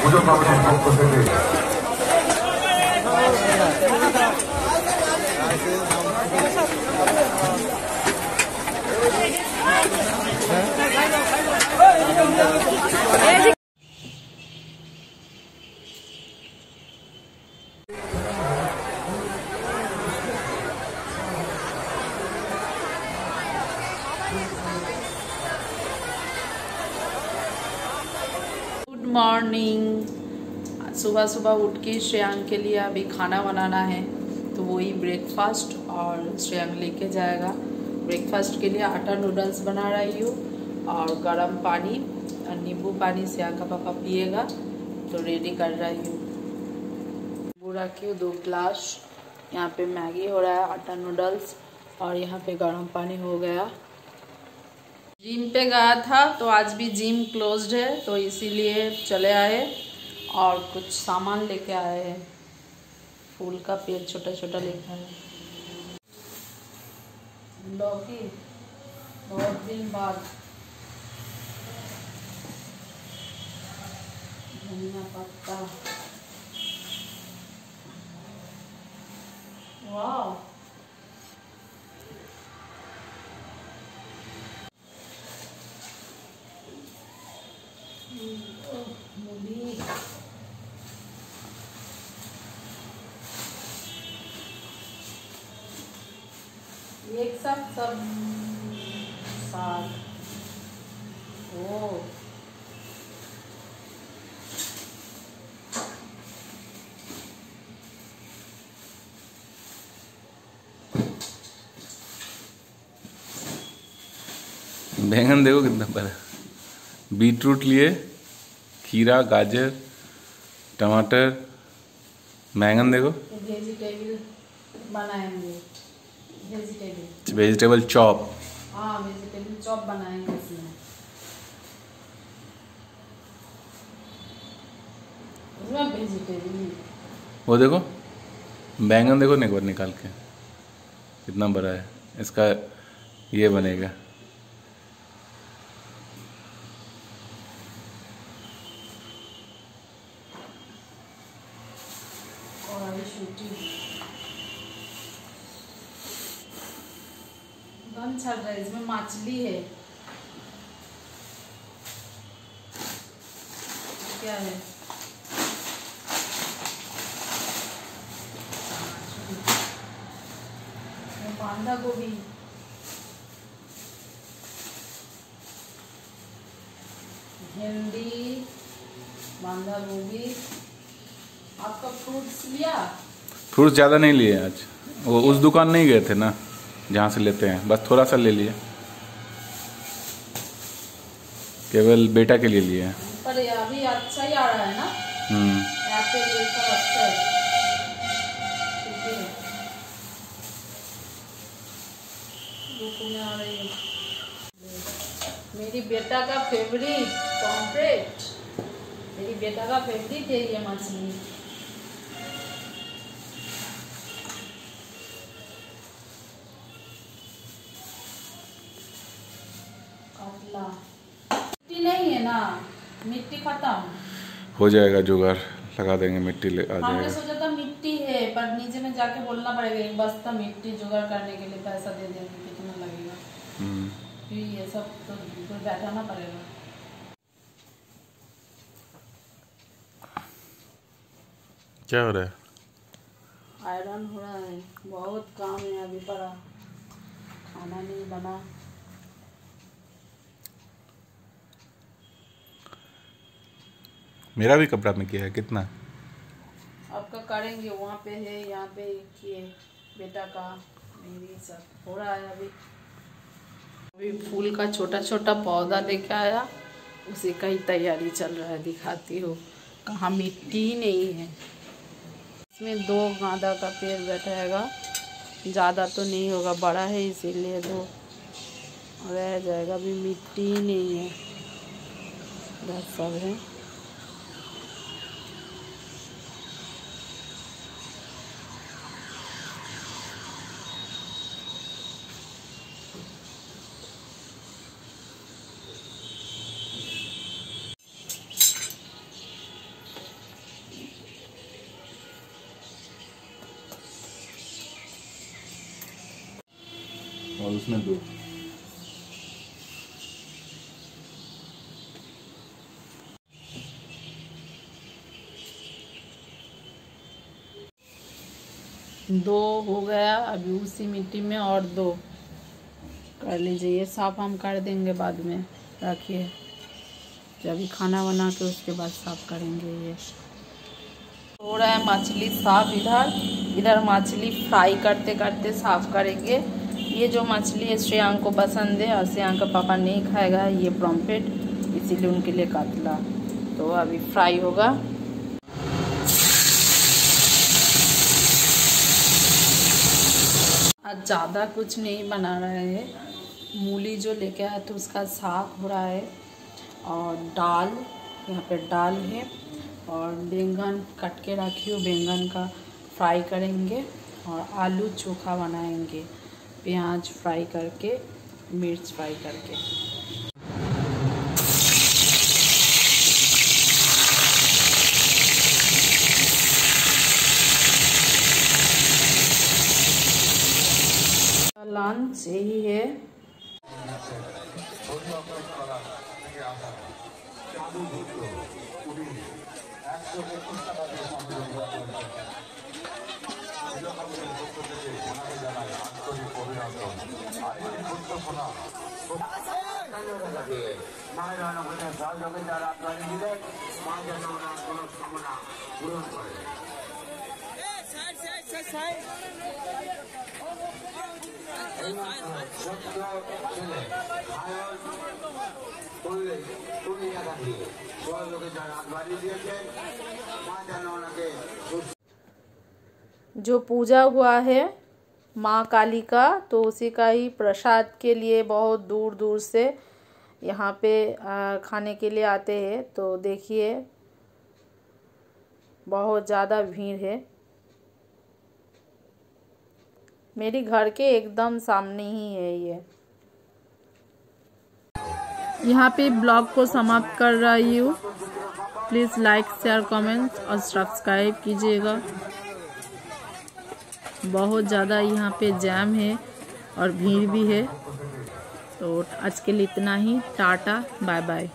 পুজো পাবেন পক্ষ থেকে मॉर्निंग सुबह सुबह उठ के श्रेयांग के लिए अभी खाना बनाना है तो वही ब्रेकफास्ट और श्रेयांग लेके जाएगा। ब्रेकफास्ट के लिए आटा नूडल्स बना रही हूँ और गर्म पानी और नींबू पानी श्रेयांक का पापा पिएगा तो रेडी कर रही हूँ। नींबू रखी हूँ, दो ग्लास यहाँ पे मैगी हो रहा है, आटा नूडल्स और यहाँ पे गर्म पानी हो गया। जिम पे गया था तो आज भी जिम क्लोज्ड है तो इसीलिए चले आए और कुछ सामान लेके आए हैं। फूल का पेड़ छोटा छोटा लेके आए। लौकी, बहुत दिन बाद। धनिया पत्ता। वाह एक साथ सब साग ओ। बैंगन देखो कितना बड़ा। है। बीट रूट लिए खीरा गाजर टमाटर बैंगन देखो। वेजिटेबल बनाएँगे। वेजिटेबल वेजिटेबल चॉप हाँ वेजिटेबल चॉप बनाएँगे इसमें। वो देखो बैंगन देखो एक बार निकाल के। कितना बड़ा है। इसका ये बनेगा और शूटी गन चल रहा है, इसमें मछली है। क्या है? बांधा गोभी। भिंडी बांधा गोभी। आपका फ्रूट्स लिया? फ्रूट्स ज़्यादा नहीं लिए आज। वो उस दुकान नहीं गए थे ना? जहाँ से लेते हैं। बस थोड़ा सा ले लिए। केवल बेटा के लिए लिए हैं। पर अभी अच्छा ही आ रहा है ना? हम्म। अच्छा है। है हूँ। मेरी बेटा का फेवरेट पॉम्फ्रेट मेरी बेटा का फेवरेट है ये मछली कतला मिट्टी नहीं है ना? मिट्टी खत्म। हो जाएगा जुगाड़। लगा देंगे मिट्टी ले आ हमने जाएगा। सोचा था मिट्टी है पर नीचे में जाके बोलना पड़ेगा एक बस्ता मिट्टी जुगाड़ करने के लिए पैसा दे देंगे कितना लगेगा। हम्म। फिर ये सब तो कोई बैठाना पड़ेगा। क्या हो रहा है? आयरन हो रहा है बहुत काम है अभी पड़ा। खाना नहीं बना। मेरा भी कपड़ा में किया है, कितना? आपका करेंगे, वहाँ पे है, यहाँ पे किए बेटा का, मेरी सब हो रहा है अभी। अभी फूल का छोटा छोटा पौधा लेके आया, उसी का तैयारी चल रहा है, दिखाती हो। कहाँ मिट्टी नहीं है। इसमें दो गांदा का पेड़ बैठाएगा, ज़्यादा तो नहीं होगा, बड़ा है इसीलिए दो। रह जाएगा, अभी मिट्टी नहीं है। सब है। और उसमें दो। दो हो गया अभी उसी मिट्टी में और दो। कर लीजिए, ये साफ़ हम कर देंगे बाद में। रखिए। जब खाना बना के उसके बाद साफ़ करेंगे ये। हो रहा है मछली साफ़ इधर। इधर मछली फ्राई करते करते साफ़ करेंगे। ये जो मछली है, श्रेयांक को पसंद है और श्रेयांक का पापा नहीं खाएगा, ये प्रॉम्पेट इसीलिए उनके लिए कातला। तो अभी फ्राई होगा। आज ज़्यादा कुछ नहीं बना रहे हैं। मूली जो लेके आया तो उसका साग हो रहा है और दाल, यहाँ पे दाल है और बैंगन कट के रखी हो। बैंगन का फ्राई करेंगे और आलू चोखा बनाएँगे। प्याज फ्राई करके मिर्च फ्राई करके। लंच यही है। মায়ের সহযোগে যারা আপনারা দিলেন মা যেন ওনার কোনো কামনা পূরণ করে করলে তুমি একাধিক সহযোগে যারা বাড়ি দিয়েছেন মা যেন ওনাকে जो पूजा हुआ है माँ काली का तो उसी का ही प्रसाद के लिए बहुत दूर दूर से यहाँ पे खाने के लिए आते हैं। तो देखिए, बहुत ज़्यादा भीड़ है। मेरी घर के एकदम सामने ही है ये। यहाँ पे ब्लॉग को समाप्त कर रही हूँ। प्लीज़ लाइक, शेयर, कमेंट और सब्सक्राइब कीजिएगा। बहुत ज़्यादा यहाँ पे जैम है और भीड़ भी है। तो आज के लिए इतना ही। Tata bye bye